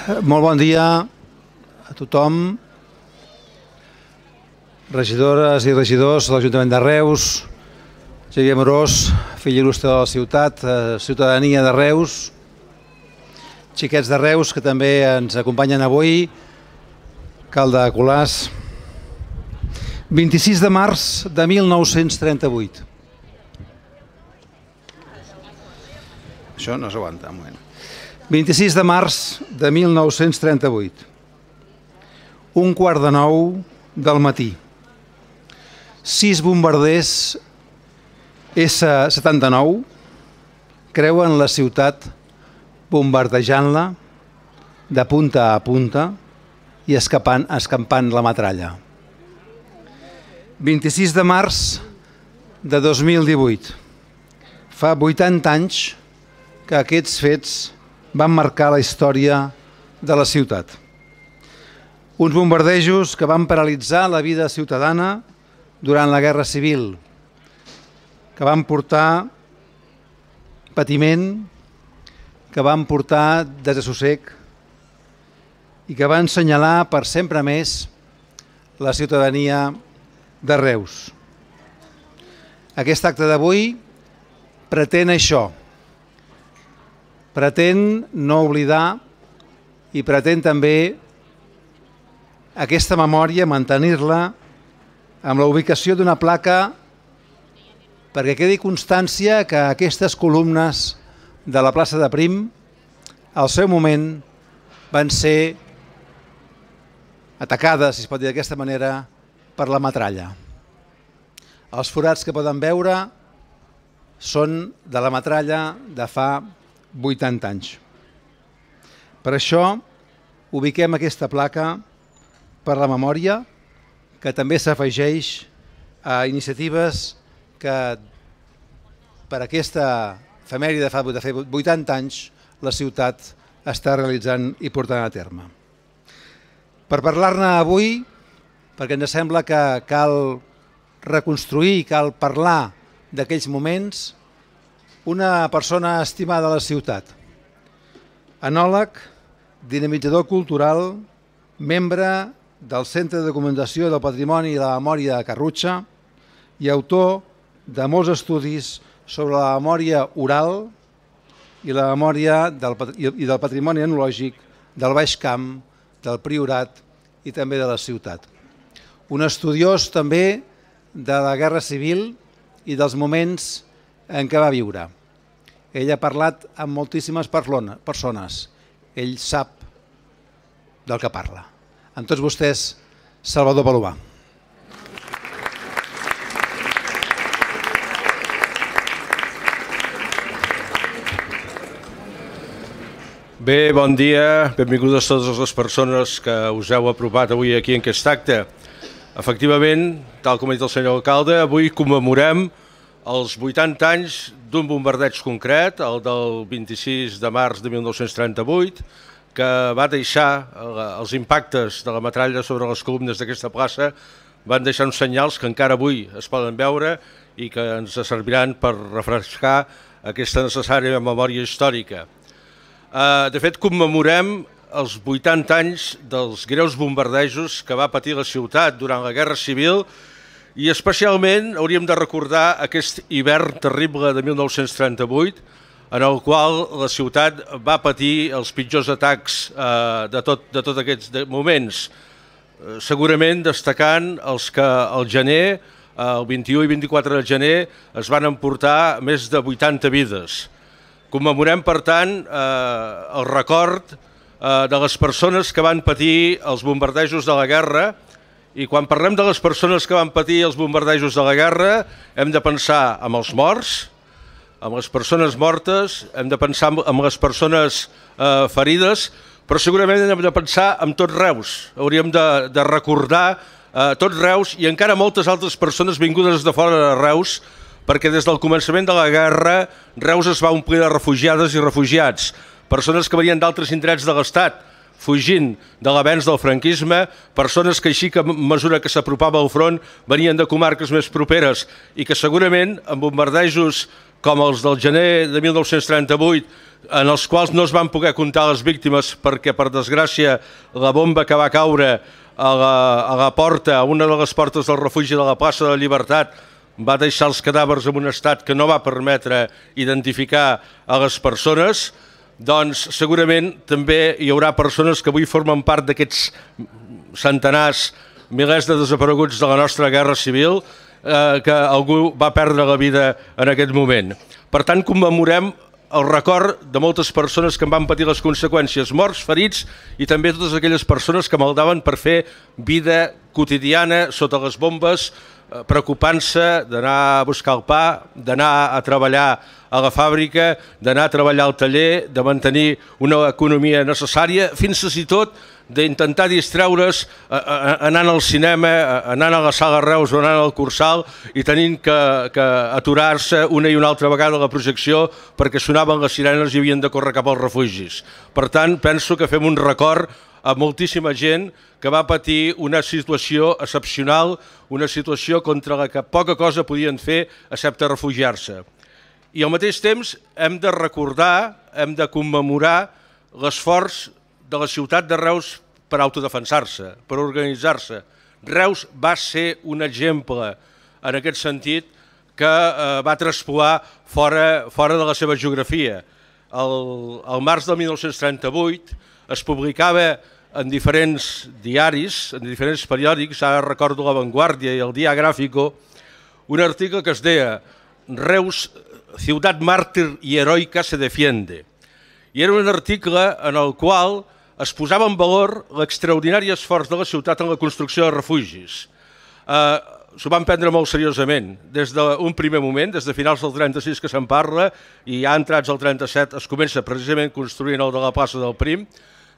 Molt bon dia a tothom, regidores i regidors de l'Ajuntament de Reus, Xavier Morós, fill il·lustre de la ciutat, eh, ciutadania de Reus, xiquets de Reus que també ens acompanyen avui, Calde de Colàs, 26 de març de 1938. Això no s'aguanta, un moment. 26 de març de 1938. Un quart de nou del matí. Sis bombarders S-79 creuen la ciutat bombardejant-la de punta a punta i escapant, escampant la metralla. 26 de març de 2018. Fa 80 anys que aquests fets van marcar la història de la ciutat. Uns bombardejos que van paralitzar la vida ciutadana durant la Guerra Civil, que van portar patiment, que van portar desassossec i que van assenyalar per sempre més la ciutadania de Reus. Aquest acte d'avui pretén això, pretén no oblidar i pretén també aquesta memòria, mantenir-la amb la ubicació d'una placa perquè quedi constància que aquestes columnes de la plaça de Prim al seu moment van ser atacades, si es pot dir d'aquesta manera, per la metralla. Els forats que poden veure són de la metralla de fa 80 anys. Per això ubiquem aquesta placa per la memòria, que també s'afegeix a iniciatives que per aquesta efemèride de fa 80 anys la ciutat està realitzant i portant a terme. Per parlar-ne avui, perquè ens sembla que cal reconstruir, cal parlar d'aquells moments, una persona estimada a la ciutat, anòleg, dinamitzador cultural, membre del Centre de Documentació del Patrimoni i la Memòria de Carrutxa i autor de molts estudis sobre la memòria oral i la memòria del, i del patrimoni etnològic del Baix Camp, del Priorat i també de la ciutat. Un estudiós també de la Guerra Civil i dels moments en què va viure. Ell ha parlat amb moltíssimes persones. Ell sap del que parla. Amb tots vostès, Salvador Palomar. Bé, bon dia, benvingudes totes les persones que us heu apropat avui aquí en aquest acte. Efectivament, tal com ha dit el senyor alcalde, avui commemorem els 80 anys d'un bombardeig concret, el del 26 de març de 1938, que va deixar els impactes de la metralla sobre les columnes d'aquesta plaça, van deixar uns senyals que encara avui es poden veure i que ens serviran per refrescar aquesta necessària memòria històrica. Eh, de fet, commemorem els 80 anys dels greus bombardejos que va patir la ciutat durant la Guerra Civil i especialment hauríem de recordar aquest hivern terrible de 1938 en el qual la ciutat va patir els pitjors atacs eh, de, tot, de tots aquests moments, eh, segurament destacant els que al gener, el 21 i 24 de gener, es van emportar més de 80 vides. Commemorem, per tant, eh, el record eh, de les persones que van patir els bombardejos de la guerra i quan parlem de les persones que van patir els bombardejos de la guerra hem de pensar en els morts, amb les persones mortes, hem de pensar en les persones eh, ferides, però segurament hem de pensar en tot Reus. Hauríem de, de recordar eh, tot Reus i encara moltes altres persones vingudes de fora de Reus perquè des del començament de la guerra Reus es va omplir de refugiades i refugiats, persones que venien d'altres indrets de l'Estat, fugint de l'avenç del franquisme, persones que així que a mesura que s'apropava al front venien de comarques més properes i que segurament amb bombardejos com els del gener de 1938, en els quals no es van poder comptar les víctimes perquè, per desgràcia, la bomba que va caure a la, a la porta, a una de les portes del refugi de la plaça de la Llibertat, va deixar els cadàvers en un estat que no va permetre identificar a les persones, doncs segurament també hi haurà persones que avui formen part d'aquests centenars, milers de desapareguts de la nostra guerra civil, eh, que algú va perdre la vida en aquest moment. Per tant, commemorem el record de moltes persones que en van patir les conseqüències, morts, ferits i també totes aquelles persones que maldaven per fer vida quotidiana sota les bombes, preocupant-se d'anar a buscar el pa, d'anar a treballar a la fàbrica, d'anar a treballar al taller, de mantenir una economia necessària, fins i tot d'intentar distreure's eh, eh, anant al cinema, eh, anant a la sala Reus o anant al Cursal i tenint que, que aturar-se una i una altra vegada a la projecció perquè sonaven les sirenes i havien de córrer cap als refugis. Per tant, penso que fem un record a moltíssima gent que va patir una situació excepcional, una situació contra la que poca cosa podien fer excepte refugiar-se. I al mateix temps hem de recordar, hem de commemorar l'esforç de la ciutat de Reus per autodefensar-se, per organitzar-se. Reus va ser un exemple en aquest sentit que eh, va traspolar fora, fora de la seva geografia. El, el març del 1938 es publicava en diferents diaris, en diferents periòdics, ara recordo La Vanguardia i el Dia Gráfico, un article que es deia Reus, ciutat màrtir i heroica se defiende. I era un article en el qual es posava en valor l'extraordinari esforç de la ciutat en la construcció de refugis. Eh, S'ho van prendre molt seriosament. Des d'un primer moment, des de finals del 36 que se'n parla, i ja entrats al 37 es comença precisament construint el de la plaça del Prim,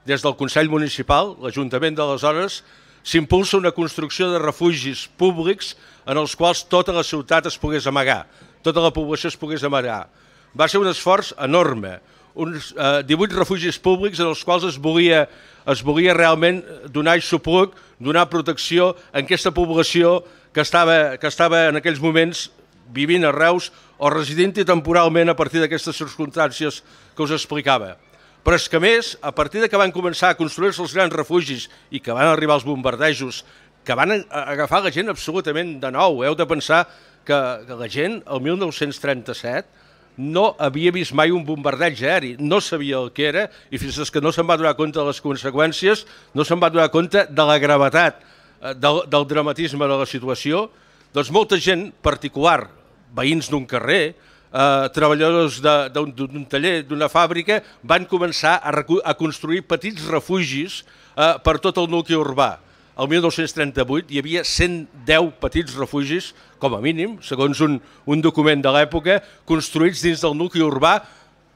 des del Consell Municipal, l'Ajuntament d'aleshores, s'impulsa una construcció de refugis públics en els quals tota la ciutat es pogués amagar, tota la població es pogués amagar. Va ser un esforç enorme, uns eh, 18 refugis públics en els quals es volia, es volia realment donar suport, donar protecció a aquesta població que estava, que estava en aquells moments vivint a Reus o residint-hi temporalment a partir d'aquestes circumstàncies que us explicava. Però és que més, a partir de que van començar a construir-se els grans refugis i que van arribar els bombardejos, que van agafar la gent absolutament de nou, heu de pensar que, que la gent, el 1937, no havia vist mai un bombardeig aeri, no sabia el que era i fins que no se'n va donar compte de les conseqüències, no se'n va donar compte de la gravetat, eh, del, del dramatisme de la situació, doncs molta gent particular, veïns d'un carrer, eh, treballadors d'un taller, d'una fàbrica, van començar a, a construir petits refugis eh, per tot el nucli urbà el 1938 hi havia 110 petits refugis, com a mínim, segons un, un document de l'època, construïts dins del nucli urbà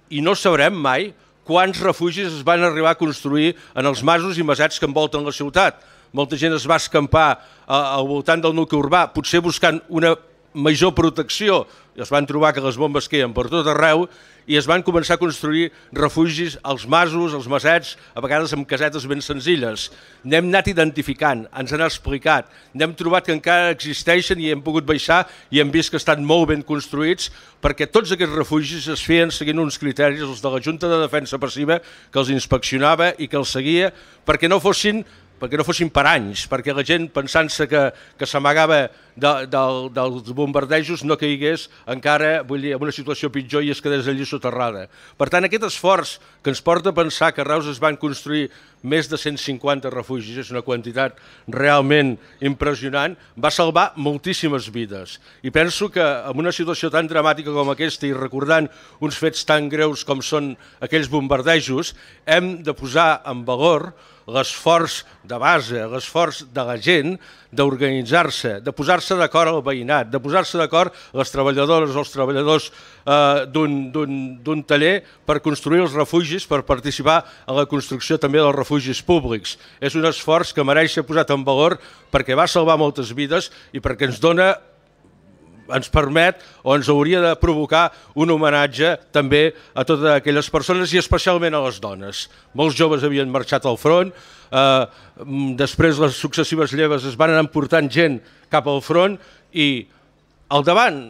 i no sabrem mai quants refugis es van arribar a construir en els masos i masets que envolten la ciutat. Molta gent es va escampar al voltant del nucli urbà, potser buscant una major protecció, es van trobar que les bombes queien per tot arreu i es van començar a construir refugis als masos, als masets, a vegades amb casetes ben senzilles. N'hem anat identificant, ens han explicat, n'hem trobat que encara existeixen i hem pogut baixar i hem vist que estan molt ben construïts perquè tots aquests refugis es feien seguint uns criteris, els de la Junta de Defensa Passiva, que els inspeccionava i que els seguia perquè no fossin perquè no fossin per anys, perquè la gent pensant-se que, que s'amagava de, de, dels bombardejos no caigués encara vull dir, en una situació pitjor i es quedés allí soterrada. Per tant, aquest esforç que ens porta a pensar que a Reus es van construir més de 150 refugis, és una quantitat realment impressionant, va salvar moltíssimes vides. I penso que en una situació tan dramàtica com aquesta i recordant uns fets tan greus com són aquells bombardejos, hem de posar en valor l'esforç de base, l'esforç de la gent d'organitzar-se, de posar-se d'acord al veïnat, de posar-se d'acord les treballadores els treballadors eh, d'un taller per construir els refugis, per participar en la construcció també dels refugis públics. És un esforç que mereix ser posat en valor perquè va salvar moltes vides i perquè ens dona ens permet o ens hauria de provocar un homenatge també a totes aquelles persones i especialment a les dones. Molts joves havien marxat al front, eh, després les successives lleves es van anar emportant gent cap al front i al davant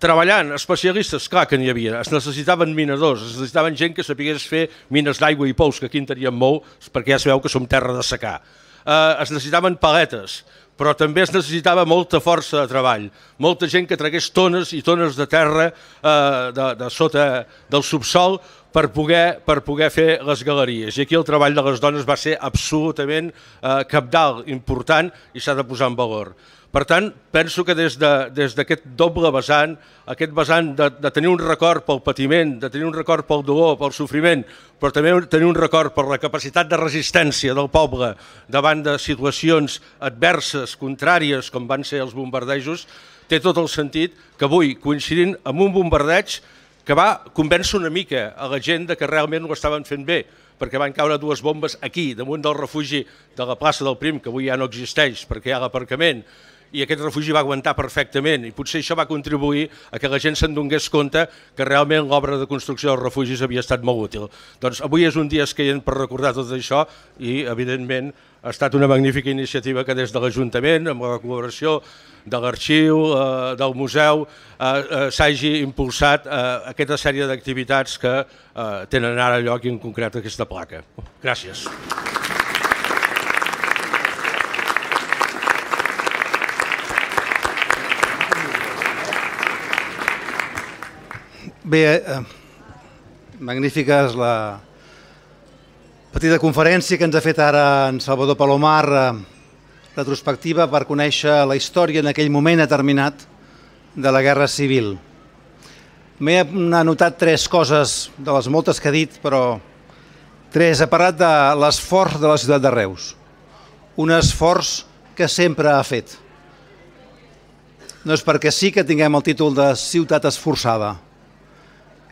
treballant, especialistes, clar que n'hi havia, es necessitaven minadors, es necessitaven gent que sapigués fer mines d'aigua i pous, que aquí en teníem molt, perquè ja sabeu que som terra de secar. Eh, es necessitaven paletes, però també es necessitava molta força de treball, molta gent que tragués tones i tones de terra eh, de, de sota del subsol per poder, per poder fer les galeries. I aquí el treball de les dones va ser absolutament eh, capdalt, important i s'ha de posar en valor. Per tant, penso que des d'aquest de, doble vessant, aquest vessant de, de tenir un record pel patiment, de tenir un record pel dolor, pel sofriment, però també tenir un record per la capacitat de resistència del poble davant de situacions adverses, contràries, com van ser els bombardejos, té tot el sentit que avui, coincidint amb un bombardeig que va convèncer una mica a la gent de que realment ho estaven fent bé, perquè van caure dues bombes aquí, damunt del refugi de la plaça del Prim, que avui ja no existeix perquè hi ha l'aparcament, i aquest refugi va aguantar perfectament i potser això va contribuir a que la gent se'n donés compte que realment l'obra de construcció dels refugis havia estat molt útil. Doncs avui és un dia escaient per recordar tot això i evidentment ha estat una magnífica iniciativa que des de l'Ajuntament, amb la col·laboració de l'arxiu, eh, del museu, eh, eh, s'hagi impulsat eh, aquesta sèrie d'activitats que eh, tenen ara lloc i en concret aquesta placa. Gràcies. Bé, eh, magnífica és la petita conferència que ens ha fet ara en Salvador Palomar, eh, retrospectiva per conèixer la història en aquell moment determinat de la Guerra Civil. M'he anotat tres coses de les moltes que ha dit, però tres. Ha parlat de l'esforç de la ciutat de Reus. Un esforç que sempre ha fet. No és perquè sí que tinguem el títol de ciutat esforçada,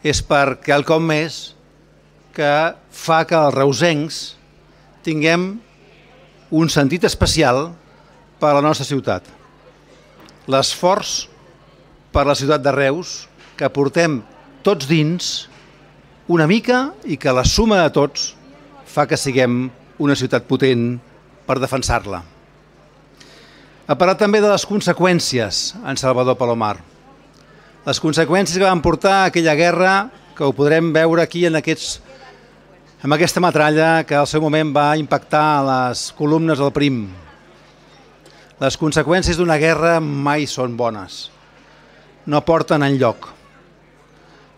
és per quelcom més que fa que els reusencs tinguem un sentit especial per a la nostra ciutat. L'esforç per la ciutat de Reus que portem tots dins una mica i que la suma de tots fa que siguem una ciutat potent per defensar-la. Ha parlat també de les conseqüències en Salvador Palomar les conseqüències que van portar aquella guerra, que ho podrem veure aquí en aquests, amb aquesta metralla que al seu moment va impactar les columnes del prim. Les conseqüències d'una guerra mai són bones, no porten en lloc.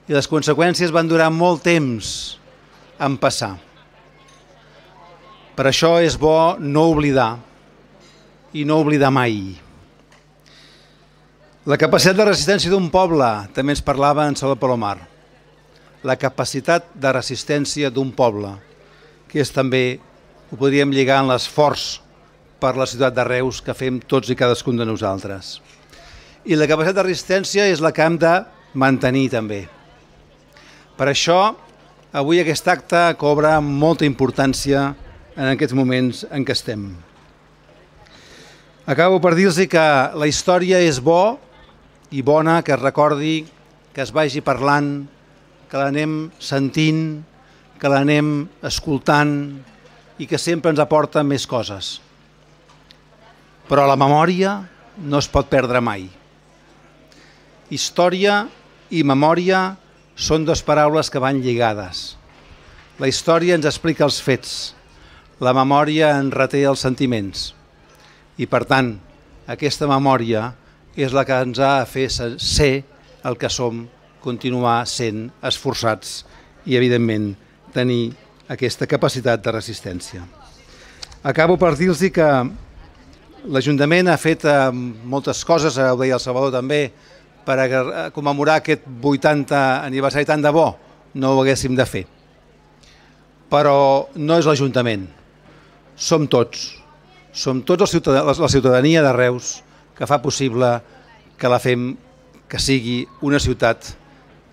I les conseqüències van durar molt temps en passar. Per això és bo no oblidar i no oblidar mai. La capacitat de resistència d'un poble, també ens parlava en Salvador Palomar. La capacitat de resistència d'un poble, que és també, ho podríem lligar en l'esforç per la ciutat de Reus que fem tots i cadascun de nosaltres. I la capacitat de resistència és la que hem de mantenir també. Per això, avui aquest acte cobra molta importància en aquests moments en què estem. Acabo per dir-los que la història és bo i bona que es recordi, que es vagi parlant, que l'anem sentint, que l'anem escoltant i que sempre ens aporta més coses. Però la memòria no es pot perdre mai. Història i memòria són dues paraules que van lligades. La història ens explica els fets, la memòria en reté els sentiments. I per tant, aquesta memòria és la que ens ha de fer ser el que som, continuar sent esforçats i, evidentment, tenir aquesta capacitat de resistència. Acabo per dir-los que l'Ajuntament ha fet eh, moltes coses, ho deia el Salvador també, per a commemorar aquest 80 aniversari tan de bo, no ho haguéssim de fer. Però no és l'Ajuntament, som tots, som tots la ciutadania de Reus, que fa possible que la fem que sigui una ciutat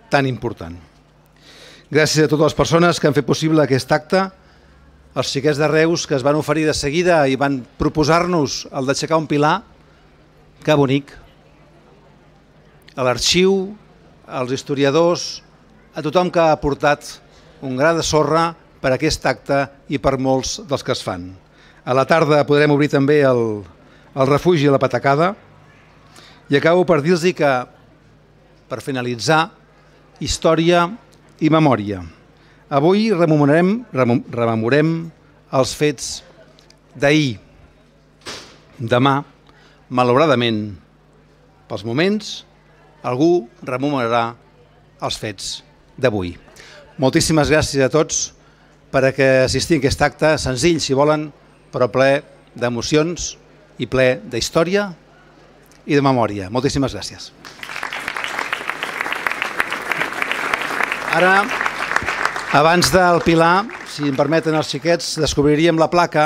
tan important. Gràcies a totes les persones que han fet possible aquest acte, els xiquets de Reus que es van oferir de seguida i van proposar-nos el d'aixecar un pilar, que bonic, a l'arxiu, als historiadors, a tothom que ha aportat un gra de sorra per aquest acte i per molts dels que es fan. A la tarda podrem obrir també el, el refugi a la patacada i acabo per dir-los que per finalitzar, història i memòria. Avui rememorem, rememorem els fets d'ahir. Demà, malauradament, pels moments, algú rememorarà els fets d'avui. Moltíssimes gràcies a tots per a que assistir a aquest acte, senzill si volen, però ple d'emocions i ple d'història i de memòria. Moltíssimes gràcies. Ara, abans del Pilar, si em permeten els xiquets, descobriríem la placa.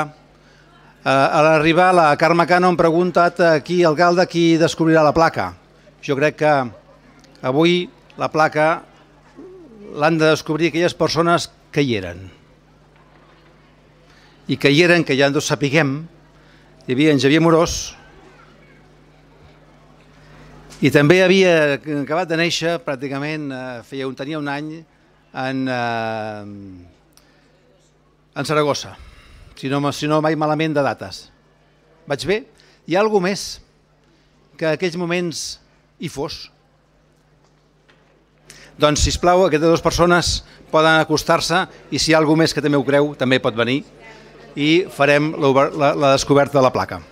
Eh, a l'arribar, la Carme Cano em preguntat aquí, el Galda, qui descobrirà la placa. Jo crec que avui la placa l'han de descobrir aquelles persones que hi eren. I que hi eren, que ja ens sapiguem, hi havia en Javier Morós, i també havia acabat de néixer, pràcticament, eh, feia un, tenia un any, en, eh, en Saragossa, si no, si no mai malament de dates. Vaig bé? Hi ha alguna més que aquells moments hi fos? Doncs, si plau, aquestes dues persones poden acostar-se i si hi ha alguna més que també ho creu, també pot venir i farem la, la, la descoberta de la placa.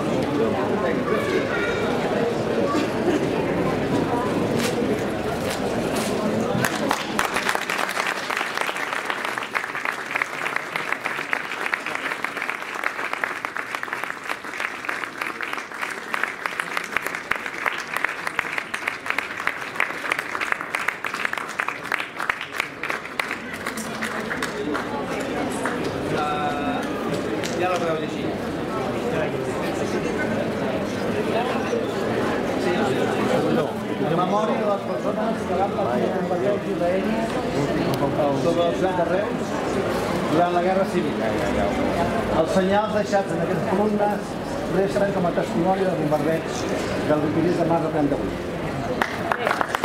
resten com a testimoni del bombardeig del 28 de març del 38.